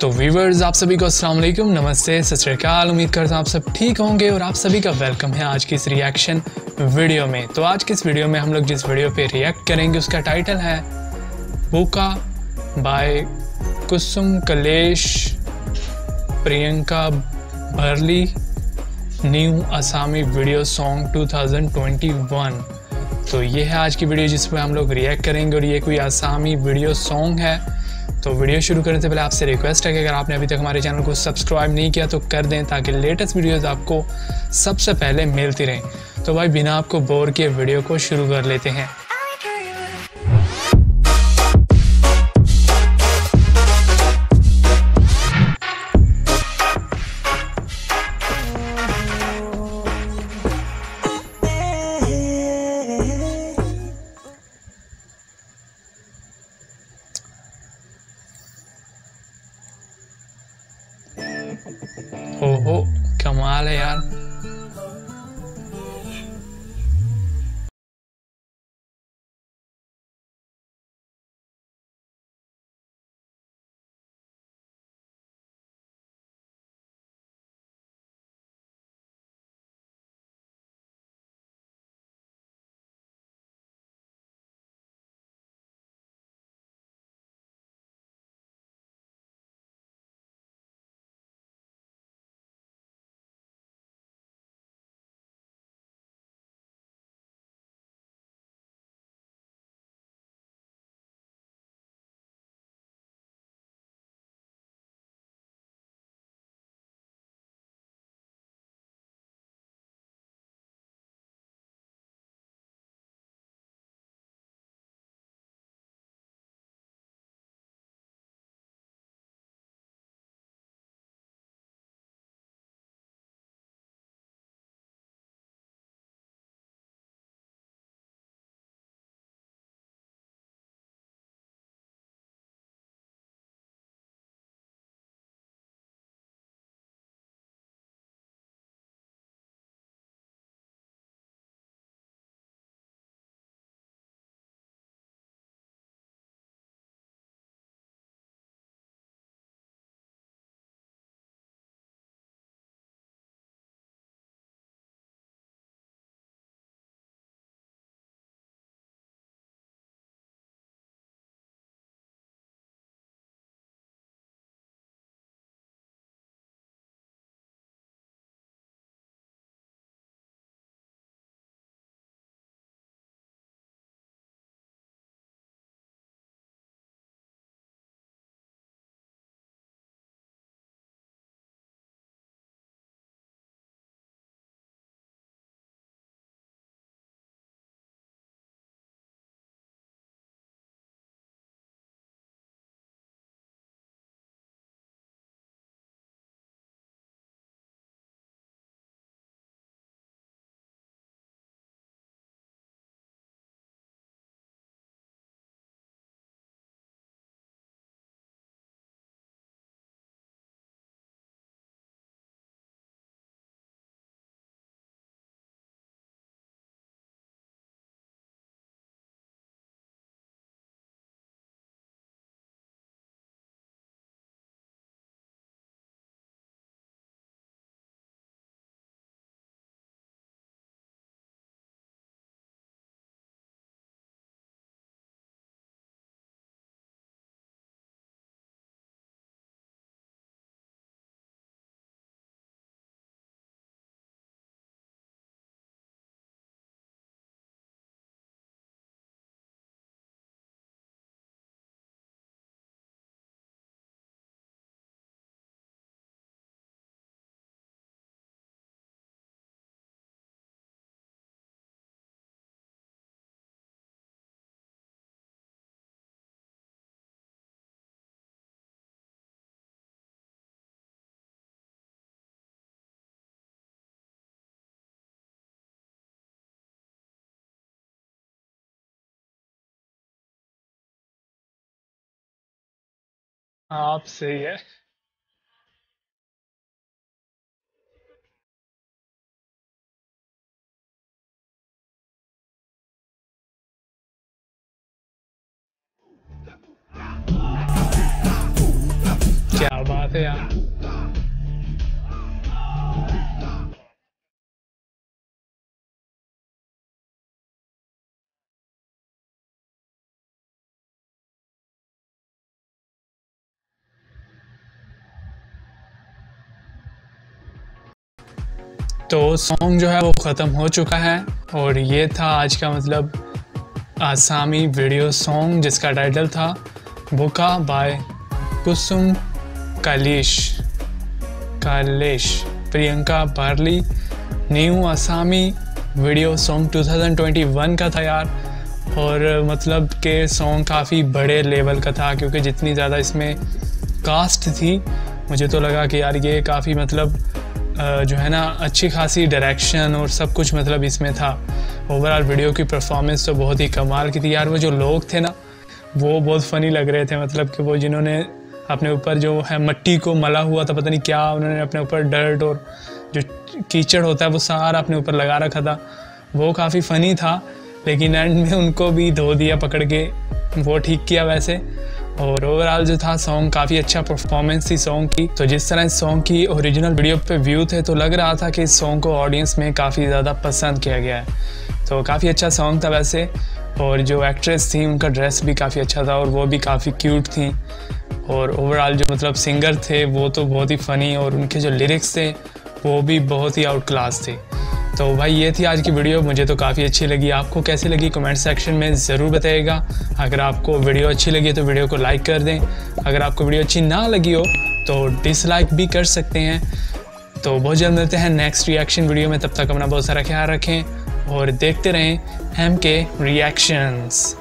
तो व्यूवर्स आप सभी को अस्सलाम वालेकुम। नमस्ते, सत श्रीकाल उम्मीद करता हूँ आप सब ठीक होंगे और आप सभी का वेलकम है आज की इस रिएक्शन वीडियो में। तो आज की इस वीडियो में हम लोग जिस वीडियो पे रिएक्ट करेंगे, उसका टाइटल है बुका बाय कुसुम कलेश, प्रियंका भरली, न्यू असामी वीडियो सॉन्ग 2021 तो ये है आज की वीडियो जिस पर हम लोग रिएक्ट करेंगे और ये कोई आसामी वीडियो सॉन्ग है। तो वीडियो शुरू करने से पहले आपसे रिक्वेस्ट है कि अगर आपने अभी तक हमारे चैनल को सब्सक्राइब नहीं किया तो कर दें ताकि लेटेस्ट वीडियोस आपको सबसे पहले मिलती रहें। तो भाई बिना आपको बोर किए वीडियो को शुरू कर लेते हैं। आप सही है। क्या बात है यार। तो सॉन्ग जो है वो ख़त्म हो चुका है और ये था आज का मतलब आसामी वीडियो सॉन्ग जिसका टाइटल था Buka by Kusum Kalish. Kalish. Priyanka Barli, new Asami video song 2021 का था यार। और मतलब के सॉन्ग काफ़ी बड़े लेवल का था क्योंकि जितनी ज़्यादा इसमें कास्ट थी, मुझे तो लगा कि यार ये काफ़ी मतलब जो है ना, अच्छी खासी डायरेक्शन और सब कुछ मतलब इसमें था। ओवरऑल वीडियो की परफॉर्मेंस तो बहुत ही कमाल की थी। यार, वो जो लोग थे ना, वो बहुत फ़नी लग रहे थे। मतलब कि वो जिन्होंने अपने ऊपर जो है मट्टी को मला हुआ था, पता नहीं क्या उन्होंने अपने ऊपर डर्ट और जो कीचड़ होता है, वो सारा अपने ऊपर लगा रखा था। वो काफ़ी फ़नी था, लेकिन एंड में उनको भी धो दिया, पकड़ के, वो ठीक किया वैसे। और ओवरऑल जो था सॉन्ग काफ़ी अच्छा परफॉर्मेंस थी सॉन्ग की। तो जिस तरह इस सॉन्ग की ओरिजिनल वीडियो पे व्यू थे तो लग रहा था कि इस सॉन्ग को ऑडियंस में काफ़ी ज़्यादा पसंद किया गया है। तो काफ़ी अच्छा सॉन्ग था वैसे, और जो एक्ट्रेस थी, उनका ड्रेस भी काफ़ी अच्छा था और वो भी काफ़ी क्यूट थी। और ओवरऑल जो मतलब सिंगर थे, वो तो बहुत ही फ़नी और उनके जो लिरिक्स थे, वो भी बहुत ही आउट क्लास थे। तो भाई, ये थी आज की वीडियो। मुझे तो काफ़ी अच्छी लगी। आपको कैसी लगी? कमेंट सेक्शन में ज़रूर बताइएगा। अगर आपको वीडियो अच्छी लगी तो वीडियो को लाइक कर दें। अगर आपको वीडियो अच्छी ना लगी हो तो डिसलाइक भी कर सकते हैं। तो बहुत जल्द मिलते हैं नेक्स्ट रिएक्शन वीडियो में। तब तक अपना बहुत सारा ख्याल रखें और देखते रहें एम के रिएक्शंस